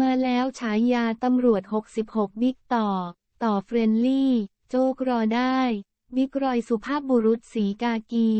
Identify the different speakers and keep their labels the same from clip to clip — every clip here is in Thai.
Speaker 1: มาแล้วฉายาตำรวจ 66 บิ๊กต่อ ต่อ friendly โจ๊กรอได้ บิ๊กรอยสุภาพบุรุษสีกากี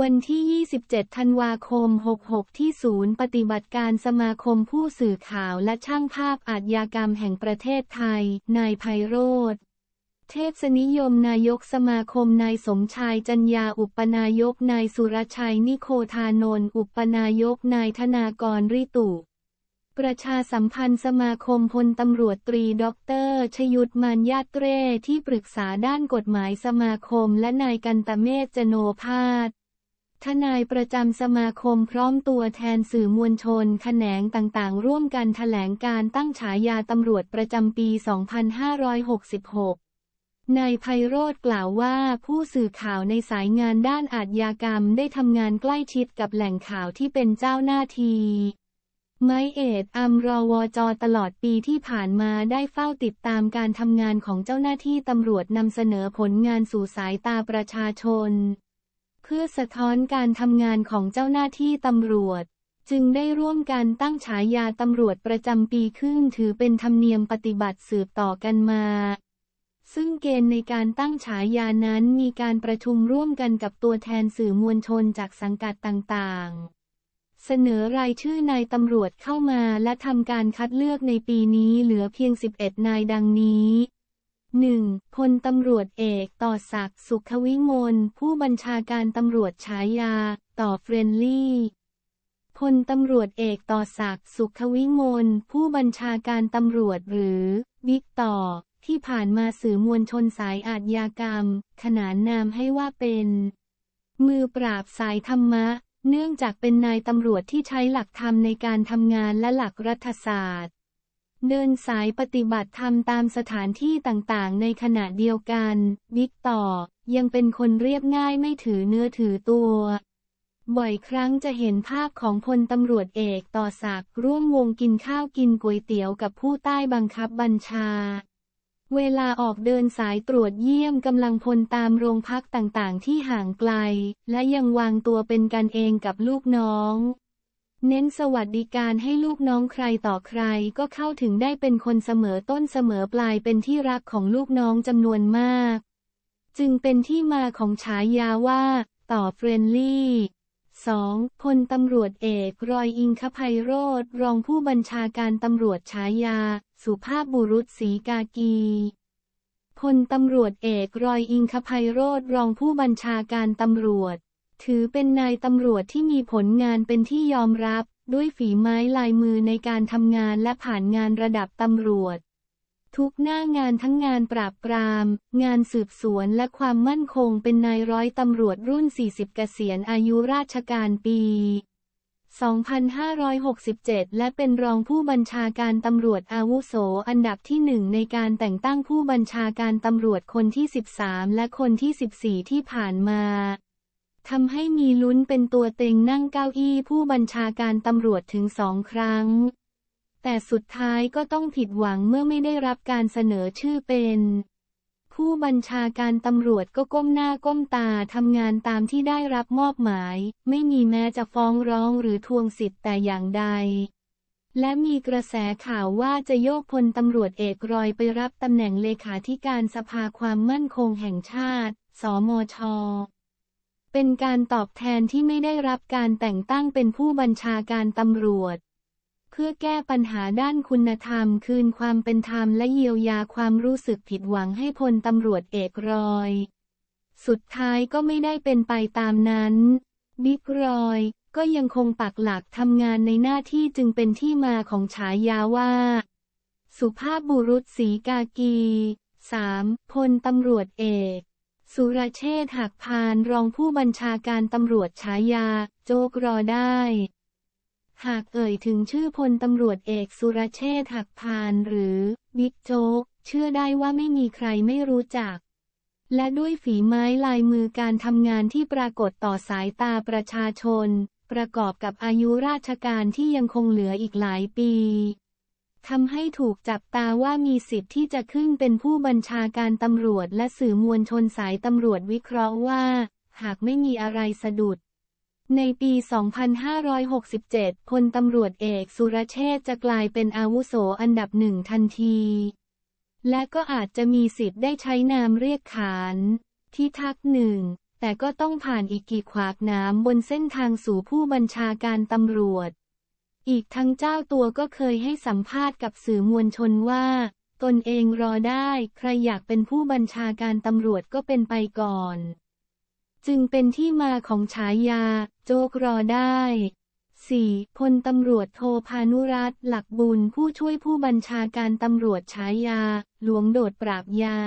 Speaker 1: วันที่ 27 ธันวาคม 66 ที่ศูนย์ปฏิบัติการสมาคมผู้สื่อข่าวและช่างภาพอาชญากรรมแห่งประเทศไทย นายไพโรธเทพนิยมนายกสมาคมนายสมชายจัญญาอุปนายกนายสุรชัยนิโคทานนท์อุปนายกนายธนากรริตุ ประชาสัมพันธ์สมาคมพลตำรวจตรีด็อกเตอร์ชยุทธมานญาตเร่ที่ปรึกษาด้านกฎหมายสมาคมและนายกันตเมศจโนภาสทนายประจำสมาคมพร้อมตัวแทนสื่อมวลชนแขนงต่างๆ ร่วมกันแถลงการตั้งฉายาตำรวจประจำปี 2566นายไพโรธกล่าวว่าผู้สื่อข่าวในสายงานด้านอาชญากรรมได้ทำงานใกล้ชิดกับแหล่งข่าวที่เป็นเจ้าหน้าที ไมเอ็ดอัมรอวจตลอดปีที่ผ่านมาได้เฝ้าติดตามการทำงานของเจ้าหน้าที่ตำรวจนำเสนอผลงานสู่สายตาประชาชน เพื่อสะท้อนการทำงานของเจ้าหน้าที่ตำรวจ จึงได้ร่วมกันตั้งฉายาตำรวจประจำปีขึ้นถือเป็นธรรมเนียมปฏิบัติสืบต่อกันมา ซึ่งเกณฑ์ในการตั้งฉายานั้นมีการประชุมร่วมกันกับตัวแทนสื่อมวลชนจากสังกัดต่างๆ เสนอรายชื่อนายตำรวจเข้ามาและทำการคัดเลือกในปีนี้เหลือเพียง 11 นายดังนี้ 1. พลตำรวจเอกต่อศักดิ์สุขวิมลผู้บัญชาการตำรวจฉายา ต่อ friendly พลตำรวจเอกต่อศักดิ์สุขวิมลผู้บัญชาการตำรวจหรือ บิ๊กต่อ ที่ผ่านมาสื่อมวลชนสายอาชญากรรม ขนานนามให้ว่าเป็น มือปราบสายธรรมะ เนื่องจากเป็นนายตำรวจที่ใช้หลักธรรมในการทำงานและหลักรัฐศาสตร์ เดินสายปฏิบัติธรรมตามสถานที่ต่างๆ ในขณะเดียวกัน บิ๊กต่อ ยังเป็นคนเรียบง่ายไม่ถือเนื้อถือตัว บ่อยครั้งจะเห็นภาพของพลตำรวจเอกต่อศักดิ์ร่วมวงกินข้าวกินก๋วยเตี๋ยวกับผู้ใต้บังคับบัญชา เวลาออกเดินสายตรวจเยี่ยมกำลังพลตามโรงพักต่างๆ ที่ห่างไกล และยังวางตัวเป็นกันเองกับลูกน้อง เน้นสวัสดิการให้ลูกน้องใครต่อใครก็เข้าถึงได้เป็นคนเสมอต้นเสมอปลายเป็นที่รักของลูกน้องจำนวนมาก จึงเป็นที่มาของฉายาว่า ต่อ Friendly 2. พลตำรวจเอก รอยอิงคไพโรธรองผู้บัญชาการตำรวจฉายา สุภาพบุรุษสีกากี พลตำรวจเอกรอยอิงคภัยโรธรองผู้บัญชาการตำรวจ ถือเป็นนายตำรวจที่มีผลงานเป็นที่ยอมรับ ด้วยฝีไม้ลายมือในการทำงานและผ่านงานระดับตำรวจ ทุกหน้างานทั้งงานปราบปราม งานสืบสวนและความมั่นคงเป็นนายร้อยตำรวจรุ่น 40 เกษียณอายุราชการปี 2567 และเป็นรองผู้บัญชาการตำรวจอาวุโสอันดับที่หนึ่งในการแต่งตั้งผู้บัญชาการตำรวจคนที่ 13 และคนที่ 14 ที่ผ่านมาทำให้มีลุ้นเป็นตัวเต็งนั่งเก้าอี้ผู้บัญชาการตำรวจถึงสองครั้ง แต่สุดท้ายก็ต้องผิดหวังเมื่อไม่ได้รับการเสนอชื่อเป็น ผู้บัญชาการตำรวจก็ก้มหน้าก้มตาทำงานตามที่ได้รับมอบหมาย ไม่มีแม้จะฟ้องร้องหรือทวงสิทธิ์แต่อย่างใด และมีกระแสข่าวว่าจะโยกพลตำรวจเอกรอยไปรับตำแหน่งเลขาธิการสภาความมั่นคงแห่งชาติ สมชเป็นการตอบแทนที่ไม่ได้รับการแต่งตั้งเป็นผู้บัญชาการตำรวจ พื่อแก้ปัญหาด้านคุณธรรม คืนความเป็นธรรมและเยียวยาความรู้สึกผิดหวังให้พลตำรวจเอกรอย สุดท้ายก็ไม่ได้เป็นไปตามนั้น บิ๊กรอยก็ยังคงปักหลักทำงานในหน้าที่จึงเป็นที่มาของฉายาว่า สุภาพบุรุษสีกากี 3. พลตำรวจเอก สุรเชษฐ์หักพานรองผู้บัญชาการตำรวจฉายา โจกรอได้ หากเอ่ยถึงชื่อพลตำรวจเอกสุรเชษฐ์หักพานหรือบิ๊กโจ๊ก เชื่อได้ว่าไม่มีใครไม่รู้จัก และด้วยฝีไม้ลายมือการทำงานที่ปรากฏต่อสายตาประชาชน ประกอบกับอายุราชการที่ยังคงเหลืออีกหลายปีทำให้ถูกจับตาว่ามีสิทธิ์ที่จะขึ้นเป็นผู้บัญชาการตำรวจและสื่อมวลชนสายตำรวจวิเคราะห์ว่า หากไม่มีอะไรสะดุด ในปี 2567 พลตำรวจเอกสุรเชษจะกลายเป็นอาวุโสอันดับหนึ่งทันที และก็อาจจะมีสิทธิ์ได้ใช้นามเรียกขานที่ทักหนึ่ง แต่ก็ต้องผ่านอีกกี่ขวากน้ำบนเส้นทางสู่ผู้บัญชาการตำรวจ อีกทั้งเจ้าตัวก็เคยให้สัมภาษณ์กับสื่อมวลชนว่า ตนเองรอได้ ใครอยากเป็นผู้บัญชาการตำรวจก็เป็นไปก่อน จึงเป็นที่มาของฉายา โจกรอได้ 4. พลตำรวจโทพานุรัตน์หลักบุญผู้ช่วยผู้บัญชาการตำรวจฉายา หลวงโดดปราบยา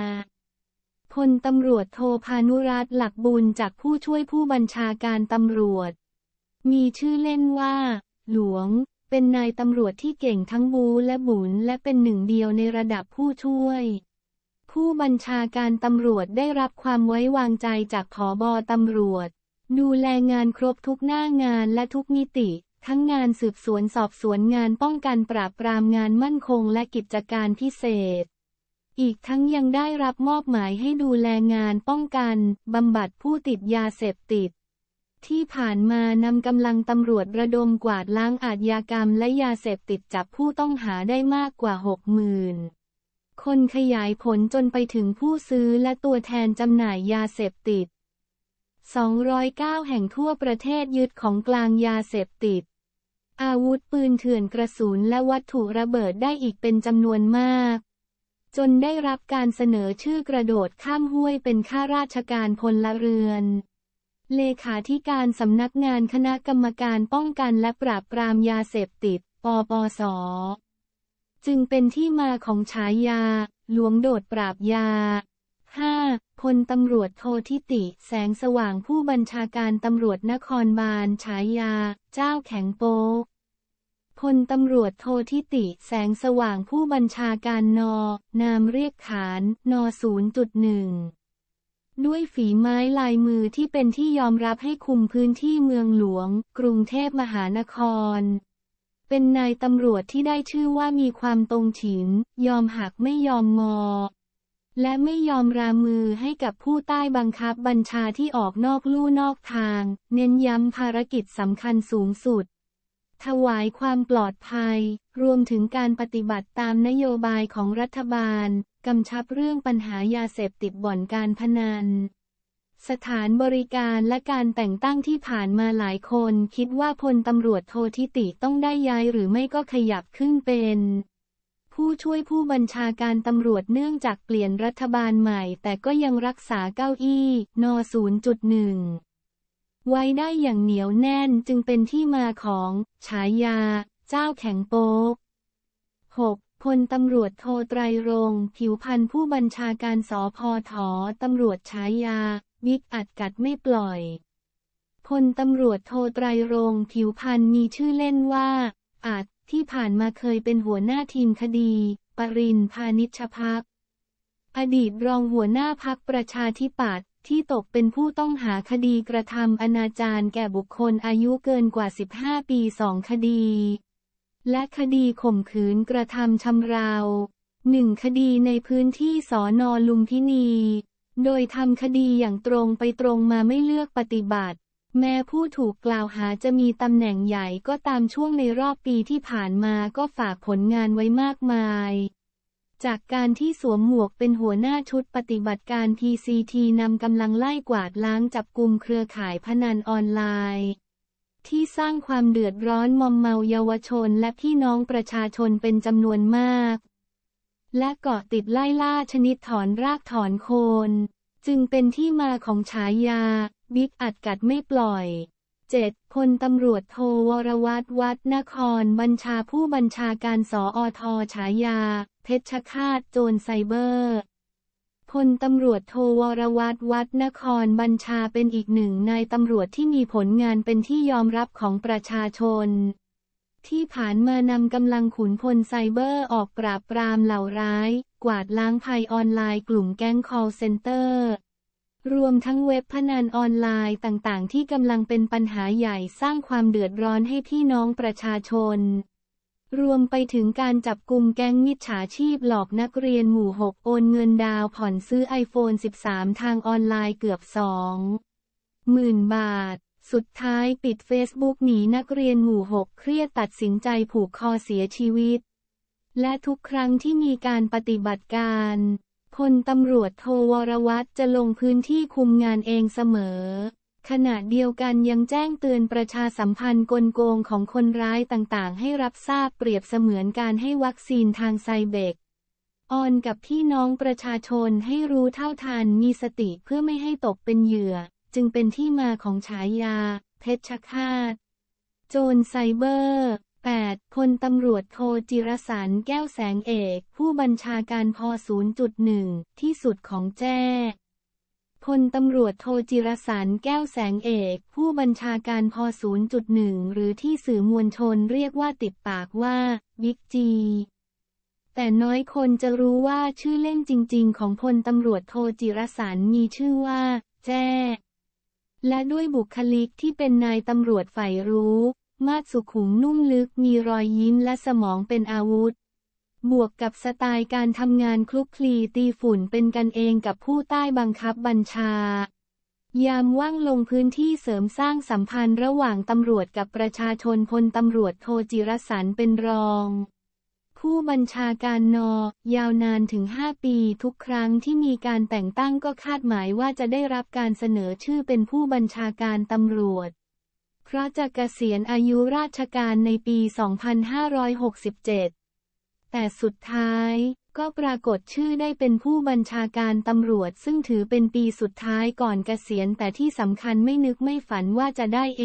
Speaker 1: พลตำรวจโทพานุรัตน์หลักบุญจากผู้ช่วยผู้บัญชาการตำรวจ มีชื่อเล่นว่า หลวง เป็นนายตำรวจที่เก่งทั้งบูและบุญและเป็นหนึ่งเดียวในระดับผู้ช่วย ผู้บัญชาการตำรวจได้รับความไว้วางใจจากผอบอตำรวจ ดูแลงานครบทุกหน้างานและทุกมิติ ทั้งงานสืบสวนสอบสวนงานป้องกันปราบปรามงานมั่นคงและกิจการพิเศษ อีกทั้งยังได้รับมอบหมายให้ดูแลงานป้องกันบำบัดผู้ติดยาเสพติด ที่ผ่านมานำกำลังตำรวจระดมกวาดล้างอาชญากรรมและยาเสพติดจับผู้ต้องหาได้มากกว่าหกหมื่น คนขยายผลจนไปถึงผู้ซื้อและตัวแทนจำหน่ายยาเสพติด 209 แห่งทั่วประเทศยึดของกลางยาเสพติด อาวุธปืนเถื่อนกระสุนและวัตถุระเบิดได้อีกเป็นจำนวนมาก จนได้รับการเสนอชื่อกระโดดข้ามห้วยเป็นข้าราชการพลเรือนเลขาธิการสำนักงานคณะกรรมการป้องกันและปราบปรามยาเสพติด ปปส จึงเป็นที่มาของฉายา หลวงโดดปราบยา 5. พลตำรวจโททิติ แสงสว่างผู้บัญชาการตำรวจนครบาลฉายา เจ้าแข็งโป๊กพลตำรวจโททิติ แสงสว่างผู้บัญชาการนอ นามเรียกขานนอ0.1 ด้วยฝีไม้ลายมือที่เป็นที่ยอมรับให้คุมพื้นที่เมืองหลวง กรุงเทพมหานคร เป็นนายตำรวจที่ได้ชื่อว่ามีความตรงฉิน ยอมหักไม่ยอมงอ และไม่ยอมรามือให้กับผู้ใต้บังคับบัญชาที่ออกนอกลู่นอกทาง เน้นย้ำภารกิจสำคัญสูงสุด ถวายความปลอดภัย รวมถึงการปฏิบัติตามนโยบายของรัฐบาล กำชับเรื่องปัญหายาเสพติดบ่อนการพนัน สถานบริการและการแต่งตั้งที่ผ่านมาหลายคน คิดว่าพลตำรวจโททิติต้องได้ย้ายหรือไม่ก็ขยับขึ้นเป็น ผู้ช่วยผู้บัญชาการตำรวจเนื่องจากเปลี่ยนรัฐบาลใหม่ แต่ก็ยังรักษาเก้าอี้น0.1 ไว้ได้อย่างเหนียวแน่นจึงเป็นที่มาของ ฉายา เจ้าแข็งโป๊ก 6. พลตำรวจโทไตรรง ผิวพันธ์ผู้บัญชาการสอพอถอตำรวจฉายา วิกอัดกัดไม่ปล่อย พลตำรวจโทไตรรงผิวพันธ์มีชื่อเล่นว่าอัดที่ผ่านมาเคยเป็นหัวหน้าทีมคดี ปรินพานิชพัก อดีตรองหัวหน้าพักประชาธิปัตย์ที่ตกเป็นผู้ต้องหาคดีกระทำอนาจารแก่บุคคลอายุเกินกว่า 15 ปีสองคดี และคดีข่มขืนกระทำชำเราวหนึ่งคดีในพื้นที่สอนอลุมพินี โดยทำคดีอย่างตรงไปตรงมาไม่เลือกปฏิบัติ แม้ผู้ถูกกล่าวหาจะมีตำแหน่งใหญ่ก็ตามช่วงในรอบปีที่ผ่านมาก็ฝากผลงานไว้มากมายจากการที่สวมหมวกเป็นหัวหน้าชุดปฏิบัติการ PCT นำกำลังไล่กวาดล้างจับกลุ่มเครือข่ายพนันออนไลน์ ที่สร้างความเดือดร้อนมอมเมาเยาวชนและพี่น้องประชาชนเป็นจำนวนมาก และเกาะติดไล่ล่าชนิดถอนรากถอนโคน จึงเป็นที่มาของฉายา บิ๊กอัดกัดไม่ปล่อย 7. พลตำรวจโทวรวัฒน์ วัฒน์นคร บัญชาผู้บัญชาการสอทฉายา เพชฌฆาตโจรไซเบอร์พลตำรวจโทวรวัฒน์ วัฒน์นครบัญชาเป็นอีกหนึ่งนายตำรวจที่มีผลงานเป็นที่ยอมรับของประชาชน ที่ผ่านมานำกำลังขุนพลไซเบอร์ออกปราบปรามเหล่าร้าย กวาดล้างภัยออนไลน์กลุ่มแก๊ง call center รวมทั้งเว็บพนันออนไลน์ต่างๆ ที่กำลังเป็นปัญหาใหญ่สร้างความเดือดร้อนให้พี่น้องประชาชน รวมไปถึงการจับกลุ่มแก๊งมิจฉาชีพหลอกนักเรียนหมู่ 6 โอนเงินดาวผ่อนซื้อ iPhone 13 ทางออนไลน์เกือบ2หมื่นบาท สุดท้ายปิดเฟซบุ๊กหนีนักเรียนหมู่หกเครียดตัดสินใจผูกคอเสียชีวิต และทุกครั้งที่มีการปฏิบัติการพลตำรวจโทวรวัตจะลงพื้นที่คุมงานเองเสมอ ขณะเดียวกันยังแจ้งเตือนประชาสัมพันธ์กลโกงของคนร้ายต่างๆ ให้รับทราบเปรียบเสมือนการให้วัคซีนทางไซเบกออนกับพี่น้องประชาชนให้รู้เท่าทันมีสติเพื่อไม่ให้ตกเป็นเหยื่อ จึงเป็นที่มาของฉายา เพชฌฆาต โจรไซเบอร์ 8. พลตำรวจโทจิรสันต์ แก้วแสงเอก ผู้บัญชาการภ.1 ที่สุดของแจ้พลตำรวจโทจิรสันต์ แก้วแสงเอก ผู้บัญชาการภ.1 หรือที่สื่อมวลชนเรียกว่าติดปากว่า บิ๊กจี แต่น้อยคนจะรู้ว่าชื่อเล่นจริง ๆ ของพลตำรวจโทจิรสันต์มีชื่อว่า แจ้ และด้วยบุคลิกที่เป็นนายตำรวจฝ่ายรู้ มาดสุขุมนุ่มลึกมีรอยยิ้มและสมองเป็นอาวุธ บวกกับสไตล์การทำงานคลุกคลีตีฝุ่นเป็นกันเองกับผู้ใต้บังคับบัญชา ยามว่างลงพื้นที่เสริมสร้างสัมพันธ์ระหว่างตำรวจกับประชาชนพลตำรวจโทจิรสันเป็นรอง ผู้บัญชาการนอยาวนานถึง 5 ปีทุกครั้งที่มีการแต่งตั้งก็คาดหมายว่าจะได้รับการเสนอชื่อเป็นผู้บัญชาการตำรวจ เพราะจะเกษียณอายุราชการในปี 2567 แต่สุดท้ายก็ปรากฏชื่อได้เป็นผู้บัญชาการตำรวจ ซึ่งถือเป็นปีสุดท้ายก่อนเกษียณแต่ที่สำคัญไม่นึกไม่ฝันว่าจะได้เอ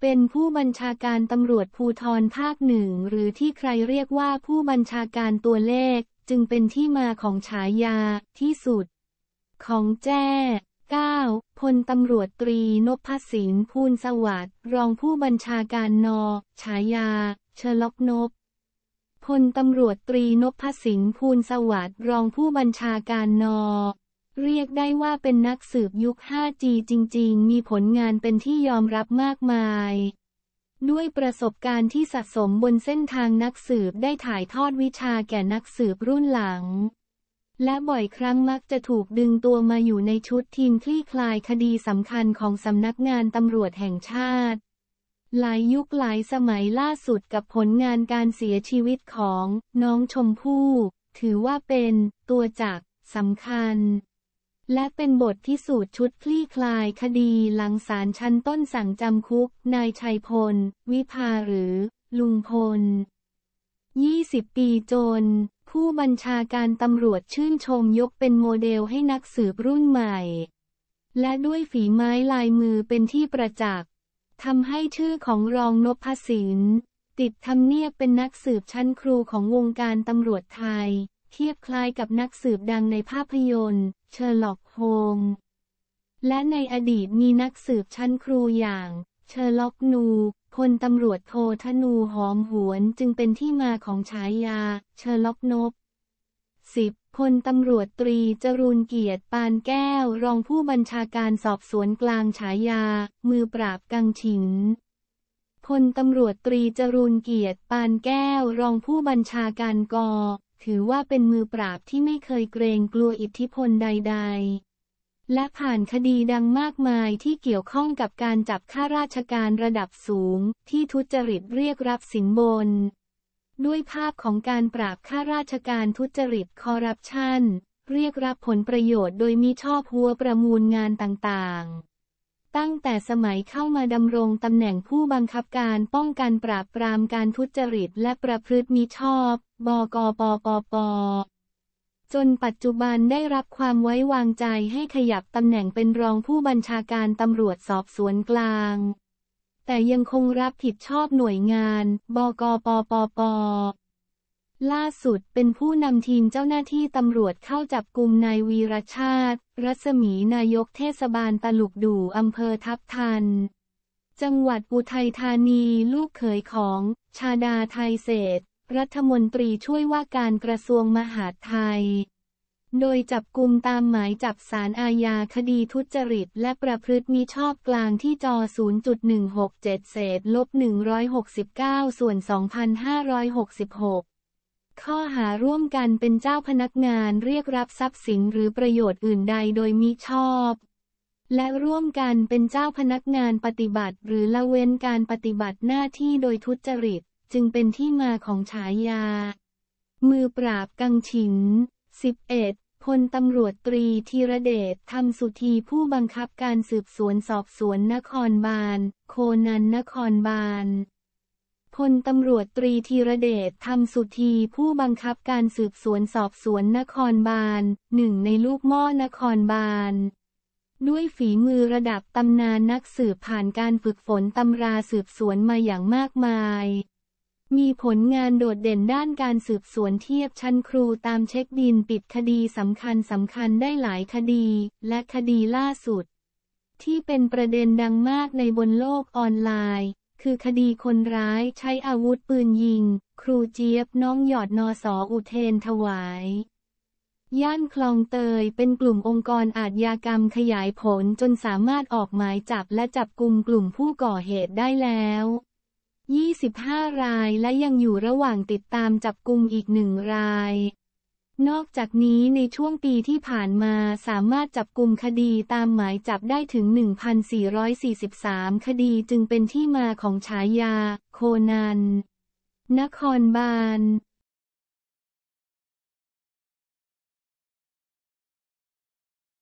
Speaker 1: เป็นผู้บัญชาการตำรวจภูทรภาคหนึ่งหรือที่ใครเรียกว่าผู้บัญชาการตัวเลข จึงเป็นที่มาของฉายาที่สุด ของแจ้ 9. พลตำรวจตรีนพสินพูนสวัสดิ์รองผู้บัญชาการนอฉายา เชล็อกนบพลตำรวจตรีนพสินพูนสวัสดิ์รองผู้บัญชาการนอ เรียกได้ว่าเป็นนักสืบยุค 5G จริง ๆ มีผลงานเป็นที่ยอมรับมากมาย ด้วยประสบการณ์ที่สะสมบนเส้นทางนักสืบได้ถ่ายทอดวิชาแก่นักสืบรุ่นหลัง และบ่อยครั้งมักจะถูกดึงตัวมาอยู่ในชุดทีมคลี่คลายคดีสำคัญของสำนักงานตำรวจแห่งชาติ หลายยุคหลายสมัยล่าสุดกับผลงานการเสียชีวิตของน้องชมพู่ ถือว่าเป็นตัวจักสำคัญ และเป็นบทพิสูจน์ชุดคลี่คลายคดีหลังศาลชั้นต้นสั่งจำคุก นายชัยพล วิภาหรือ ลุงพล 20 ปีจน ผู้บัญชาการตำรวจชื่นชมยกเป็นโมเดลให้นักสืบรุ่นใหม่ และด้วยฝีไม้ลายมือเป็นที่ประจักษ์ทำให้ชื่อของรองนพศิลป์ติดทำเนียบเป็นนักสืบชั้นครูของวงการตำรวจไทย เทียบคล้ายกับนักสืบดังในภาพยนตร์ เชอร์ล็อกโฮล์มส์และในอดีตมีนักสืบชั้นครูอย่าง เชอร์ล็อกนูพลตำรวจโทธนูหอมหวนจึงเป็นที่มาของฉายา เชอร์ล็อกนบ 10. พลตำรวจตรีจรูญเกียรติปานแก้ว รองผู้บัญชาการสอบสวนกลางฉายา มือปราบกังฉินพลตำรวจตรีจรูญเกียรติปานแก้ว รองผู้บัญชาการก ถือว่าเป็นมือปราบที่ไม่เคยเกรงกลัวอิทธิพลใด ๆ และผ่านคดีดังมากมายที่เกี่ยวข้องกับการจับข้าราชการระดับสูง ที่ทุจริตเรียกรับสินบน ด้วยภาพของการปราบข้าราชการทุจริตคอร์รัปชันเรียกรับผลประโยชน์โดยมีชอบหัวประมูลงานต่างๆ ตั้งแต่สมัยเข้ามาดำรงตำแหน่งผู้บังคับการป้องกันปราบปรามการทุจริตและประพฤติมิชอบ บกปปป จนปัจจุบันได้รับความไว้วางใจให้ขยับตำแหน่งเป็นรองผู้บัญชาการตำรวจสอบสวนกลาง แต่ยังคงรับผิดชอบหน่วยงาน บกปปป ล่าสุดเป็นผู้นำทีมเจ้าหน้าที่ตำรวจเข้าจับกลุ่มนายวีรชาติ รัศมีนายกเทศบาลตลุกดู่อำเภอทับทัน จังหวัดอุทัยธานีลูกเขยของ ชาดาไทยเศษ รัฐมนตรีช่วยว่าการกระทรวงมหาดไทย โดยจับกลุ่มตามหมายจับสารอาญาคดีทุจริต และประพฤติมีชอบกลางที่จอ 0.167 เศษลบ169 ส่วน 2566 ข้อหาร่วมกันเป็นเจ้าพนักงานเรียกรับทรัพย์สินหรือประโยชน์อื่นใดโดยมิชอบ และร่วมกันเป็นเจ้าพนักงานปฏิบัติ หรือละเว้นการปฏิบัติหน้าที่โดยทุจริต จึงเป็นที่มาของฉายา มือปราบกังฉิน 11. พลตำรวจตรีธีรเดชธรรมสุธีผู้บังคับการสืบสวนสอบสวนนครบาล โคนันนครบาล พลตำรวจตรีธีรเดชธรรมสุธีผู้บังคับการสืบสวนสอบสวนนครบาลหนึ่งในลูกหม้อนครบาลด้วยฝีมือระดับตำนานนักสืบผ่านการฝึกฝนตำราสืบสวนมาอย่างมากมาย มีผลงานโดดเด่นด้านการสืบสวนเทียบชั้นครูตามเช็คบินปิดคดีสำคัญสำคัญได้หลายคดี และคดีล่าสุด ที่เป็นประเด็นดังมากในบนโลกออนไลน์ คือคดีคนร้ายใช้อาวุธปืนยิง ครูเจี๊ยบน้องหยอดนอสออุเทนถวาย ย่านคลองเตยเป็นกลุ่มองค์กรอาชญากรรมขยายผลจนสามารถออกหมายจับและจับกลุ่มกลุ่มผู้ก่อเหตุได้แล้ว 25 รายและยังอยู่ระหว่างติดตามจับกลุ่มอีกหนึ่งราย นอกจากนี้ในช่วงปีที่ผ่านมาสามารถจับกลุ่มคดีตามหมายจับได้ถึง 1,443 คดีจึงเป็นที่มาของฉายา โคนัน นครบาล